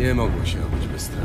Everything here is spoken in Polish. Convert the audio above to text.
Nie mogło się obyć bez strażnika.